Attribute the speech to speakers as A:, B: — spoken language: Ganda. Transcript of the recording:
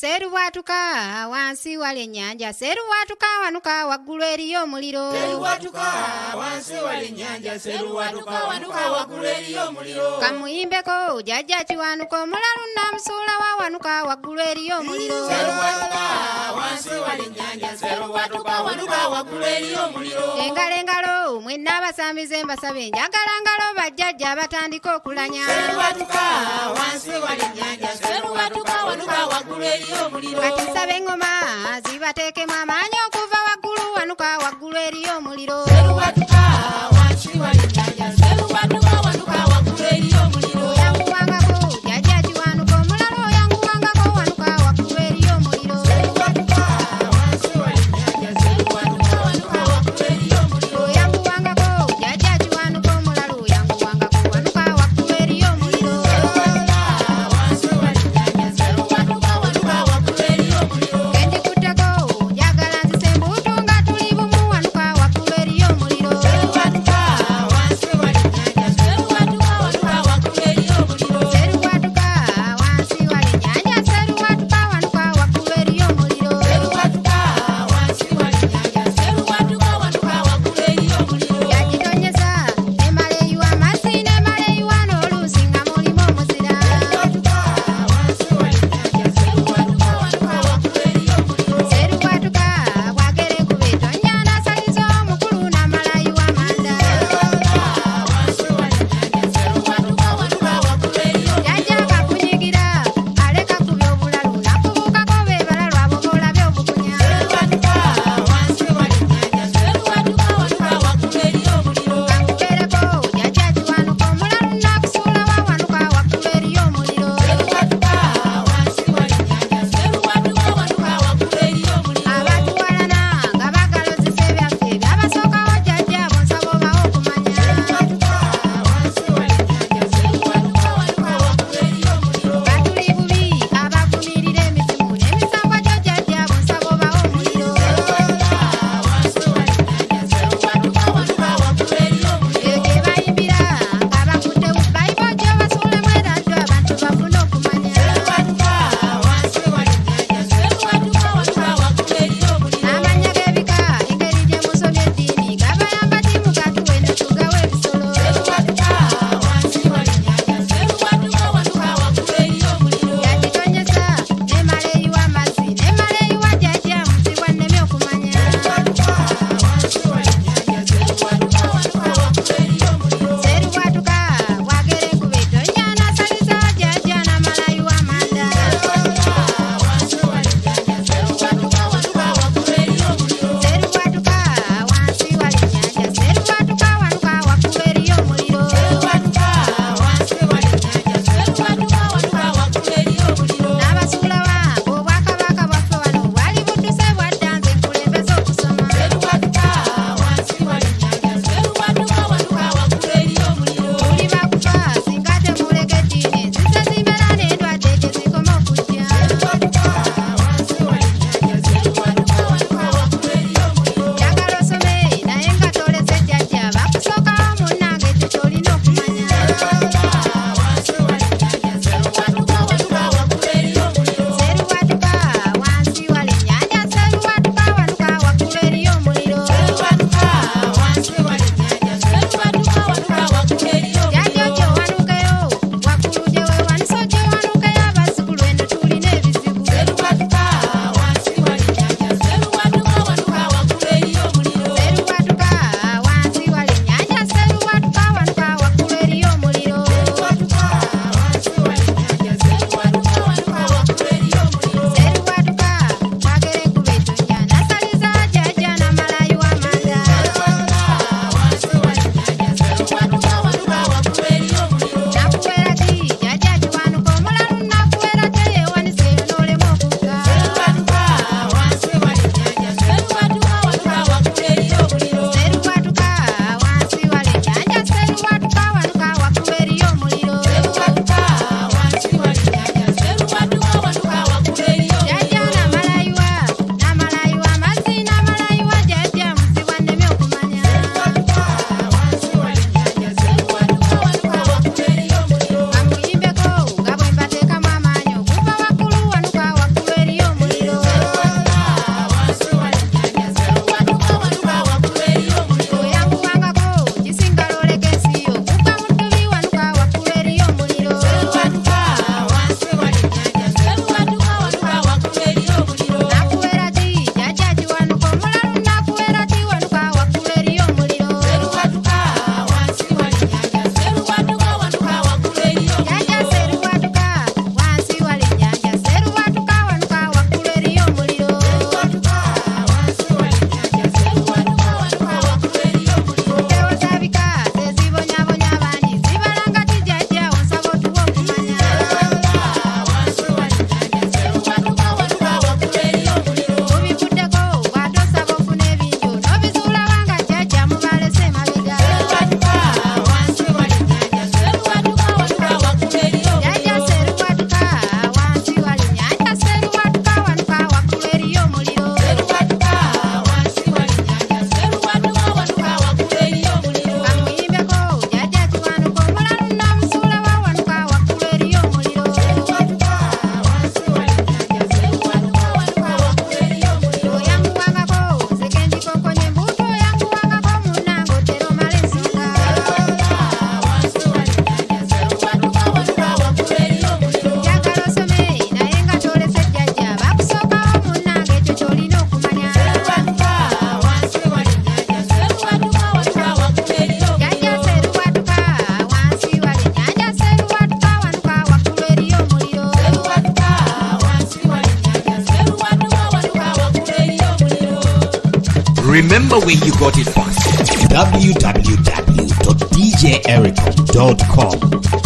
A: seru watuka wansi wali ennyanja seru watuka wanuka waggulu eriyo omuliro kamuyimbeko jajja kiwanuka omulalu namusuula wa wanuka waggulu eriyo omuliro engalo engalo mwenna abasambize mbasaba enjagala ngalo bajjajja batandika okulanya Batisabe engoma zibateekemu amaanyi okuva waggulu wanuka waggulu eriyo omuliro. Remember where you got it from. www.djeric.com